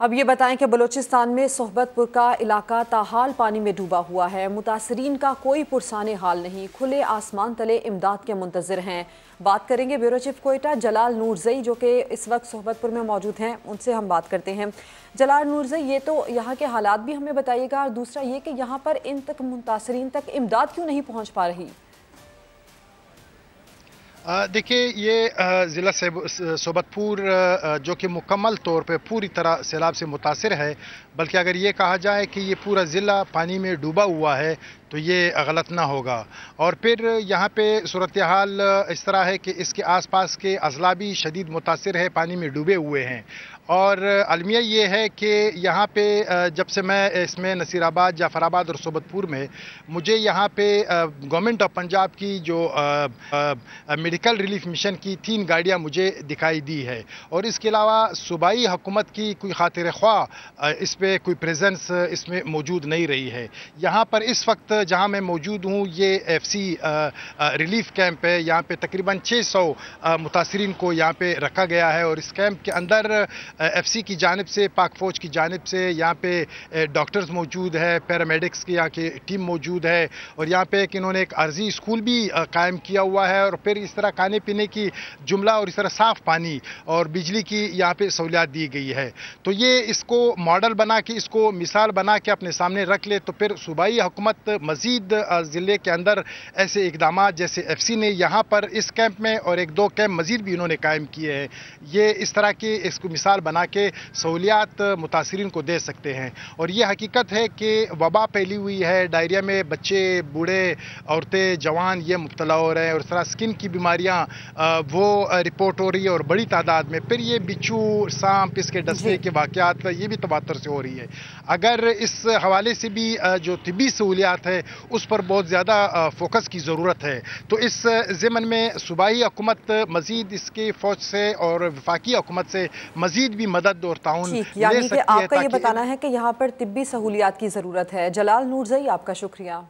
अब ये बताएँ कि बलूचिस्तान में सोहबतपुर का इलाका ताहाल पानी में डूबा हुआ है। मुतासरीन का कोई पुरसान हाल नहीं। खुले आसमान तले इमदाद के मुंतजर हैं। बात करेंगे ब्यूरो चीफ कोयटा जलाल नूरजई, जो कि इस वक्त सोहबतपुर में मौजूद हैं। उनसे हम बात करते हैं। जलाल नूरजई, ये तो यहाँ के हालात भी हमें बताइएगा। और दूसरा ये कि यहाँ पर इन तक मुतासरीन तक इमदाद क्यों नहीं पहुँच पा रही? देखिए, ये ज़िला सोबतपुर जो कि मुकम्मल तौर पे पूरी तरह सैलाब से मुतासर है, बल्कि अगर ये कहा जाए कि ये पूरा ज़िला पानी में डूबा हुआ है तो ये गलत ना होगा। और फिर यहाँ पे सूरत हाल इस तरह है कि इसके आसपास के अजला भी शदीद मुतासर है, पानी में डूबे हुए हैं। और अलमिया ये है कि यहाँ पे जब से मैं इसमें नसीराबाद, जाफराबाद और सोबतपुर में, मुझे यहाँ पे गवर्नमेंट ऑफ़ पंजाब की जो मेडिकल रिलीफ मिशन की तीन गाड़ियाँ मुझे दिखाई दी है। और इसके अलावा सूबाई हुकूमत की कोई खातिर ख्वाह इस पर कोई प्रेजेंस इसमें मौजूद नहीं रही है। यहाँ पर इस वक्त जहाँ मैं मौजूद हूँ, ये एफ़ सी रिलीफ कैंप है। यहाँ पर तकरीबन छः सौ मुतासरीन को यहाँ पर रखा गया है और इस कैंप के अंदर एफ़ सी की जानब से, पाक फ़ौज की जानब से यहाँ पे डॉक्टर्स मौजूद है, पैरामेडिक्स की यहाँ की टीम मौजूद है और यहाँ पे एक इन्होंने एक अर्जी स्कूल भी कायम किया हुआ है और फिर इस तरह खाने पीने की जुमला और इस तरह साफ़ पानी और बिजली की यहाँ पे सहूलियात दी गई है। तो ये इसको मॉडल बना के, इसको मिसाल बना के अपने सामने रख ले तो फिर सूबाई हुकूमत मज़ीद ज़िले के अंदर ऐसे इकदाम जैसे एफ़ सी ने यहाँ पर इस कैंप में और एक दो कैंप मज़ीद भी इन्होंने कायम किए हैं। ये इस तरह की इसको मिसाल बना के सहूलियात मुतासरीन को दे सकते हैं। और ये हकीकत है कि वबा फैली हुई है डायरिया में बच्चे बूढ़े औरतें जवान ये मुबतला हो रहे हैं। और इस तरह स्किन की बीमारियाँ वो रिपोर्ट हो रही है और बड़ी तादाद में। फिर ये बिच्छू सांप इसके डसने के वाक़ात ये भी तबातर से हो रही है। अगर इस हवाले से भी जो तबी सहूलियात है उस पर बहुत ज़्यादा फोकस की ज़रूरत है तो इस ज़मन में सूबाई हुकूमत मज़ीद इसकी फ़ौज से और वफाकी हुकूमत से मज़ीद भी मदद और ताउन यानी कि आपका ये बताना है कि यहाँ पर तिब्बी सहूलियात की ज़रूरत है। जलाल नूरजई आपका शुक्रिया।